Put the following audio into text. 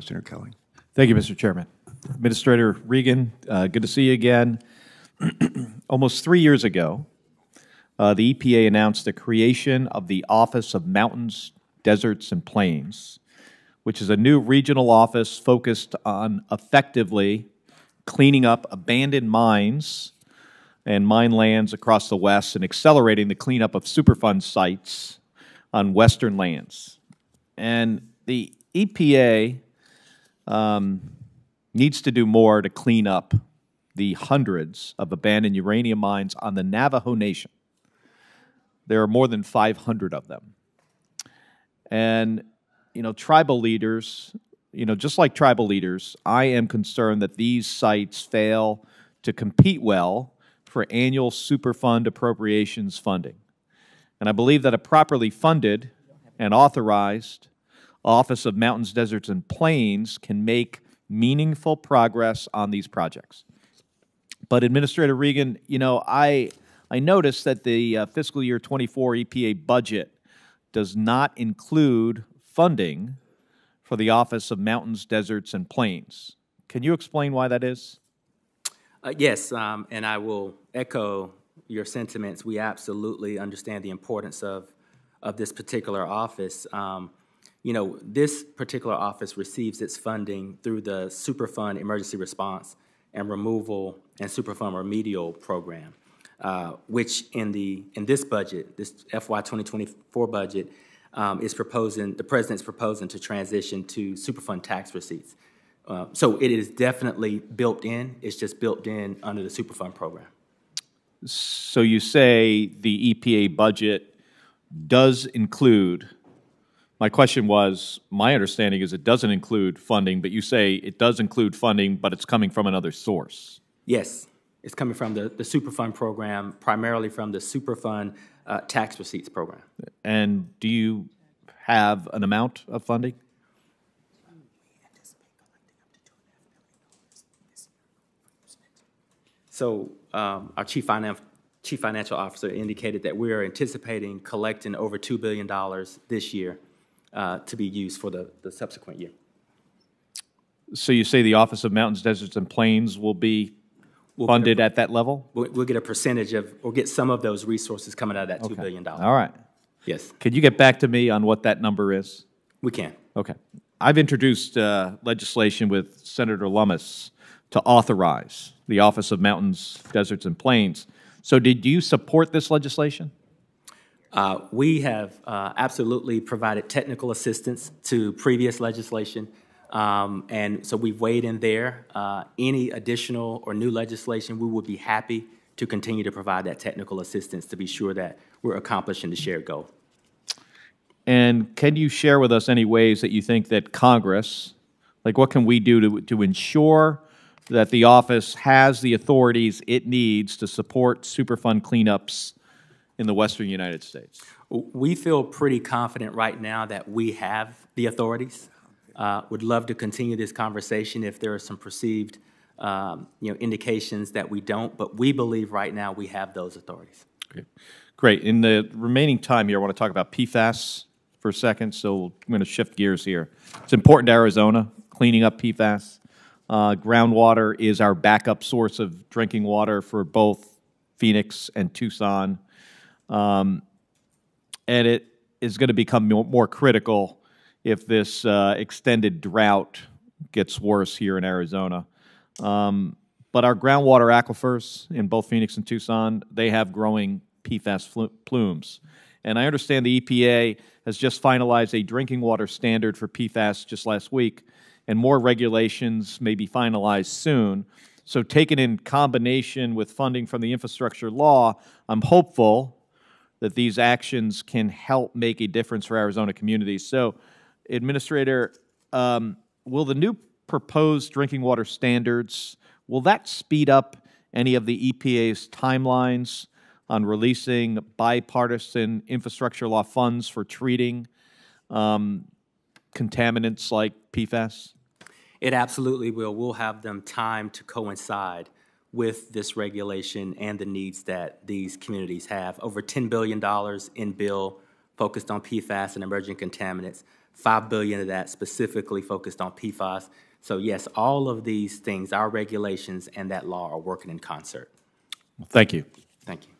Senator Kelly. Thank you, Mr. Chairman. Administrator Regan, uh, good to see you again. Almost three years ago, uh, the EPA announced the creation of the Office of Mountains, Deserts, and Plains, which is a new regional office focused on effectively cleaning up abandoned mines and mine lands across the West and accelerating the cleanup of Superfund sites on Western lands. And the EPA um, needs to do more to clean up the hundreds of abandoned uranium mines on the Navajo Nation. There are more than 500 of them. And, you know, tribal leaders, you know, just like tribal leaders, I am concerned that these sites fail to compete well for annual Superfund appropriations funding. And I believe that a properly funded and authorized Office of Mountains, Deserts, and Plains can make meaningful progress on these projects. But Administrator Regan, you know, I, I noticed that the uh, fiscal year 24 EPA budget does not include funding for the Office of Mountains, Deserts, and Plains. Can you explain why that is? Uh, yes, um, and I will echo your sentiments. We absolutely understand the importance of, of this particular office. Um, you know, this particular office receives its funding through the Superfund Emergency Response and Removal and Superfund Remedial Program, uh, which in the in this budget, this FY 2024 budget, um, is proposing the president's proposing to transition to Superfund tax receipts. Uh, so it is definitely built in. It's just built in under the Superfund program. So you say the EPA budget does include my question was, my understanding is it doesn't include funding, but you say it does include funding, but it's coming from another source. Yes, it's coming from the, the Superfund program, primarily from the Superfund uh, tax receipts program. And do you have an amount of funding? So um, our chief, finan chief financial officer indicated that we are anticipating collecting over $2 billion this year uh, to be used for the, the subsequent year. So you say the Office of Mountains, Deserts, and Plains will be We'll funded at that level? We'll, we'll get a percentage of, we'll get some of those resources coming out of that $2 Okay. billion. All right. Yes, Could you get back to me on what that number is? we can. Okay. I've introduced uh, legislation with Senator Lummis to authorize the Office of Mountains, Deserts, and Plains. So did you support this legislation? Uh, We have uh, absolutely provided technical assistance to previous legislation, um, and so we've weighed in there. Uh, Any additional or new legislation, we would be happy to continue to provide that technical assistance to be sure that we're accomplishing the shared goal. And can you share with us any ways that you think that Congress, like what can we do to, to ensure that the office has the authorities it needs to support Superfund cleanups in the western United States? We feel pretty confident right now that we have the authorities. Uh, Would love to continue this conversation if there are some perceived, um, you know, indications that we don't, but we believe right now we have those authorities. Okay. Great. In the remaining time here, I want to talk about PFAS for a second, so I'm going to shift gears here. It's important to Arizona, cleaning up PFAS. Uh, groundwater is our backup source of drinking water for both Phoenix and Tucson. Um, and it is going to become more, critical if this uh, extended drought gets worse here in Arizona. Um, but our groundwater aquifers in both Phoenix and Tucson, they have growing PFAS plumes. And I understand the EPA has just finalized a drinking water standard for PFAS just last week, and more regulations may be finalized soon. So, taken in combination with funding from the infrastructure law, I'm hopeful that these actions can help make a difference for Arizona communities. So, Administrator, um, will the new proposed drinking water standards will that speed up any of the EPA's timelines on releasing bipartisan infrastructure law funds for treating um, contaminants like PFAS? It absolutely will. We'll have them timed to coincide with this regulation and the needs that these communities have. Over $10 billion in bill focused on PFAS and emerging contaminants. 5 billion of that specifically focused on PFAS. So yes, all of these things, our regulations and that law are working in concert. Thank you. Thank you.